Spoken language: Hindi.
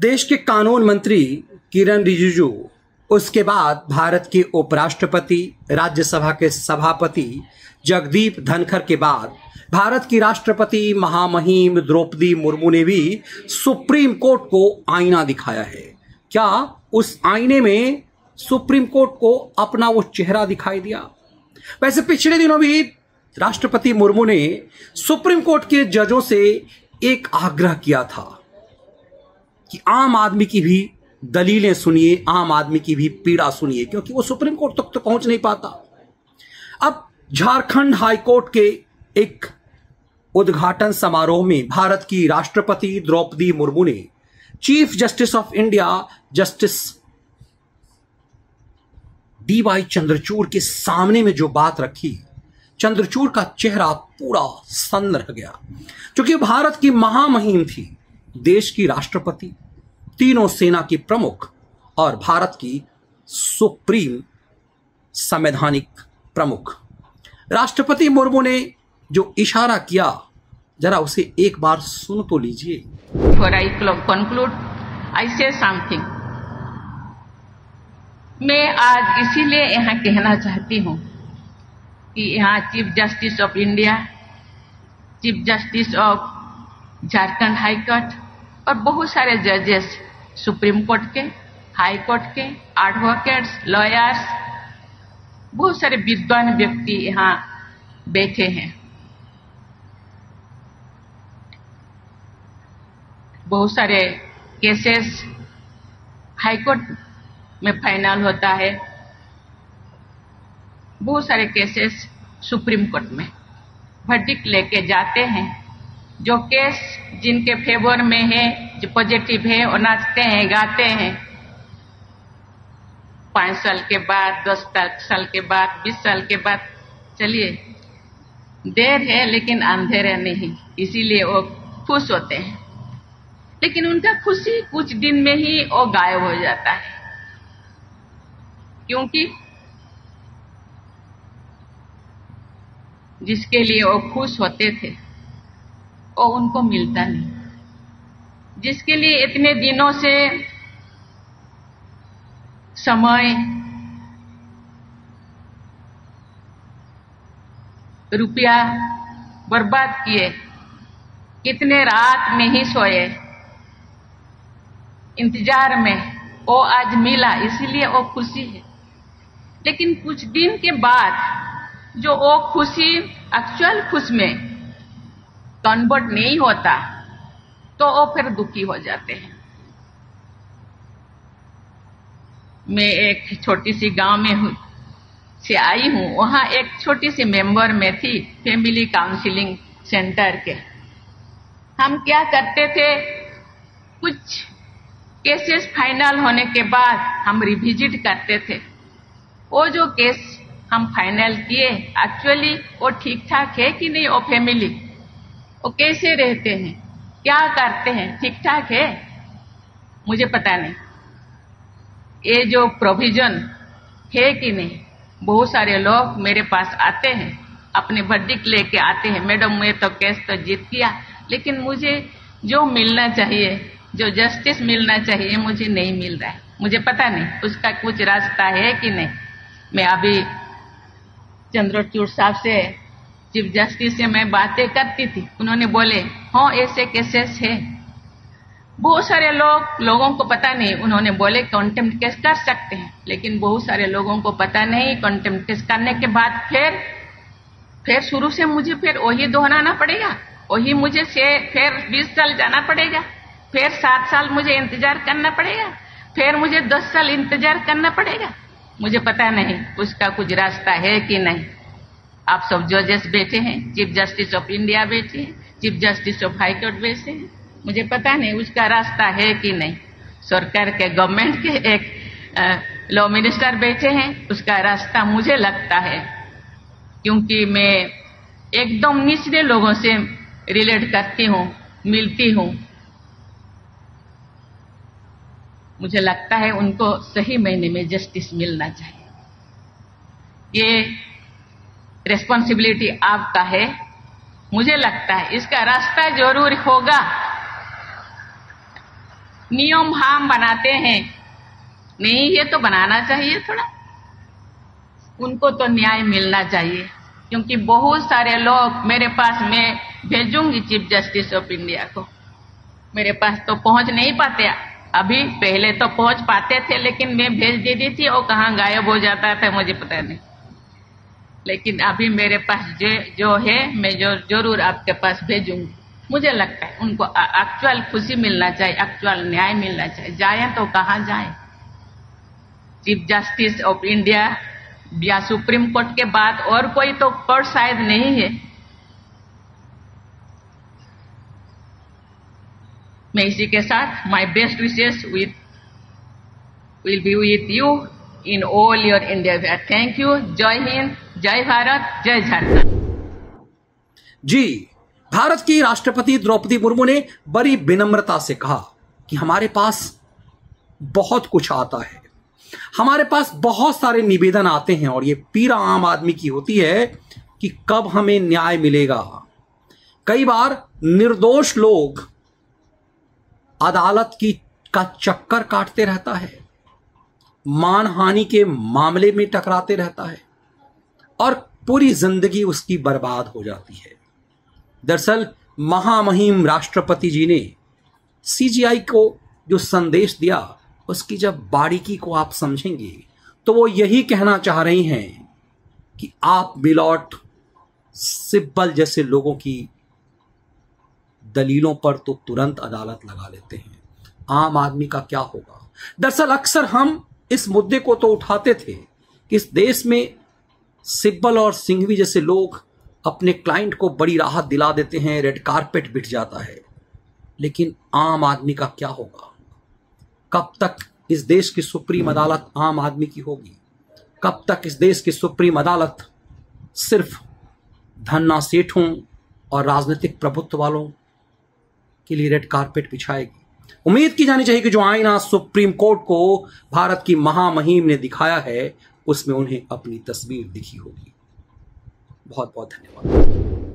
देश के कानून मंत्री किरण रिजिजू, उसके बाद भारत के उपराष्ट्रपति, राज्यसभा के सभापति जगदीप धनखड़ के बाद भारत की राष्ट्रपति महामहिम द्रौपदी मुर्मू ने भी सुप्रीम कोर्ट को आईना दिखाया है। क्या उस आईने में सुप्रीम कोर्ट को अपना वो चेहरा दिखाई दिया? वैसे पिछले दिनों भी राष्ट्रपति मुर्मू ने सुप्रीम कोर्ट के जजों से एक आग्रह किया था। कि आम आदमी की भी दलीलें सुनिए, आम आदमी की भी पीड़ा सुनिए, क्योंकि वो सुप्रीम कोर्ट तक तो पहुँच नहीं पाता। अब झारखंड हाईकोर्ट के एक उद्घाटन समारोह में भारत की राष्ट्रपति द्रौपदी मुर्मू ने chief justice of India, justice D Y Chandrachud के सामने में जो बात रखी, चंद्रचूड़ का चेहरा पूरा सन्न रह गया। क्योंकि भारत की महामहिम थी देश की राष्ट्रपति तीनों सेना की प्रमुख और भारत की सुप्रीम संवैधानिक प्रमुख। राष्ट्रपति मुर्मू ने जो इशारा किया जरा उसे एक बार सुन तो लीजिए। I clo- conclude, I say मैं आज इसीलिए यहाँ कहना चाहती हूँ कि यहाँ chief justice of India chief justice of Jharkhand high court और बहुत सारे जजेस सुप्रीम कोर्ट के, हाई कोर्ट के एडवोकेट्स लॉयर्स बहुत सारे विद्वान व्यक्ति यहाँ बैठे हैं। बहुत सारे केसेस हाई कोर्ट में फाइनल होता है। बहुत सारे केसेस सुप्रीम कोर्ट में। वर्डिक्ट लेके जाते हैं। जो केस जिनके फेवर में है, जो पॉजिटिव है, वो नाचते हैं, गाते हैं। पाँच साल के बाद, दस साल के बाद, बीस साल के बाद, चलिए। देर है, लेकिन अंधेरे नहीं। इसीलिए वो खुश होते हैं। लेकिन उनका खुशी कुछ दिन में ही वो गायब हो जाता है। क्योंकि जिसके लिए वो खुश होते थे। वो उनको मिलता नहीं। जिसके लिए इतने दिनों से समय, रुपया बर्बाद किए, कितने रात में ही सोए। इंतज़ार में वो आज मिला, इसीलिए वो खुशी है। लेकिन कुछ दिन के बाद, जो वो खुशी एक्चुअल खुश में कन्वर्ट नहीं होता तो वो फिर दुखी हो जाते हैं। मैं एक छोटी सी गाँव में हूँ, से आई हूँ, वहाँ एक छोटी सी मेंबर में थी, फैमिली काउंसलिंग सेंटर के। हम क्या करते थे, कुछ केसेस फाइनल होने के बाद हम रिविजिट करते थे। वो जो केस हम फाइनल किए एक्चुअली वो ठीक ठाक है कि नहीं, वो फैमिली वो कैसे रहते हैं? क्या करते हैं? ठीक ठाक है? मुझे पता नहीं। ये जो प्रोविज़न है कि नहीं, बहुत सारे लोग मेरे पास आते हैं, अपने वर्डिक लेके आते हैं। मैडम, मैं तो केस तो जीत किया लेकिन मुझे जो मिलना चाहिए, जो जस्टिस मिलना चाहिए, मुझे नहीं मिल रहा है। मुझे पता नहीं, उसका कुछ रास्ता है कि नहीं। मैं अभी चंद्रचूड़ साहब से चीफ जस्टिस से मैं बातें करती थी। उन्होंने बोले हाँ ऐसे केसेस है। बहुत सारे लोग, लोगों को पता नहीं, उन्होंने बोले कॉन्टेम्प्ट केस कर सकते हैं। लेकिन बहुत सारे लोगों को पता नहीं कॉन्टेम्प्ट केस करने के बाद फिर फिर शुरू से मुझे फिर वही दोहराना पड़ेगा। वही मुझे से फिर बीस साल जाना पड़ेगा। फिर सात साल मुझे इंतज़ार करना पड़ेगा। फिर मुझे दस साल इंतज़ार करना पड़ेगा। मुझे पता नहीं, उसका कुछ रास्ता है कि नहीं। आप सब जजेस बैठे हैं चीफ जस्टिस ऑफ़ इंडिया बैठे हैं चीफ जस्टिस ऑफ़ हाईकोर्ट बैठे हैं। मुझे पता नहीं उसका रास्ता है कि नहीं। सरकार के गवर्नमेंट के एक लॉ मिनिस्टर बैठे हैं, उसका रास्ता मुझे लगता है। क्योंकि मैं एकदम निचले लोगों से रिलेट करती हूँ, मिलती हूँ। मुझे लगता है उनको सही महीने में जस्टिस मिलना चाहिए। ये रिस्पॉन्सिबिलिटी आपका है। मुझे लगता है इसका रास्ता ज़रूर होगा। नियम हम बनाते हैं। नहीं, ये तो बनाना चाहिए थोड़ा। उनको तो न्याय मिलना चाहिए, क्योंकि बहुत सारे लोग मेरे पास मैं भेजूँगी चीफ जस्टिस ऑफ़ इंडिया को। मेरे पास तो पहुँच नहीं पाते। अभी पहले तो पहुँच पाते थे, लेकिन मैं भेज देती थी और कहाँ गायब हो जाता था मुझे पता नहीं। लेकिन अभी मेरे पास जो जो है, मैं जो ज़रूर आपके पास भेजूँगी। मुझे लगता है उनको एक्चुअल खुशी मिलना चाहिए एक्चुअल न्याय मिलना चाहिए। जाए तो कहाँ जाए? चीफ जस्टिस ऑफ़ इंडिया या सुप्रीम कोर्ट के बाद और कोई तो कोर्ट शायद नहीं है। मैं इसी के साथ my best wishes with will be with you in all your India thank you जय हिंद जय भारत, जय झारखंड। जी, भारत की राष्ट्रपति द्रौपदी मुर्मू ने बड़ी विनम्रता से कहा कि हमारे पास बहुत कुछ आता है। हमारे पास बहुत सारे निवेदन आते हैं और ये पीड़ा आम आदमी की होती है कि कब हमें न्याय मिलेगा। कई बार निर्दोष लोग अदालत की, का चक्कर काटते रहता है, मानहानि के मामले में टकराते रहता है। और पूरी ज़िंदगी उसकी बर्बाद हो जाती है। दरअसल, महामहिम राष्ट्रपति जी ने सीजीआई को जो संदेश दिया, उसकी जब बारीकी को आप समझेंगे तो वो यही कहना चाह रही हैं कि आप मिलॉट सिब्बल जैसे लोगों की दलीलों पर तो तुरंत अदालत लगा लेते हैं। आम आदमी का क्या होगा? दरअसल, अक्सर हम इस मुद्दे को तो उठाते थे कि इस देश में सिब्बल और सिंघवी जैसे लोग अपने क्लाइंट को बड़ी राहत दिला देते हैं, रेड कारपेट बिठ जाता है। लेकिन आम आदमी का क्या होगा? कब तक इस देश की सुप्रीम अदालत आम आदमी की होगी? कब तक इस देश की सुप्रीम अदालत सिर्फ़ धन्ना सेठों और राजनीतिक प्रभुत्व वालों के लिए रेड कारपेट बिछाएगी? उम्मीद की जानी चाहिए कि जो आईना सुप्रीम कोर्ट को भारत की महामहिम ने दिखाया है उसमें उन्हें अपनी तस्वीर दिखी होगी। बहुत बहुत धन्यवाद।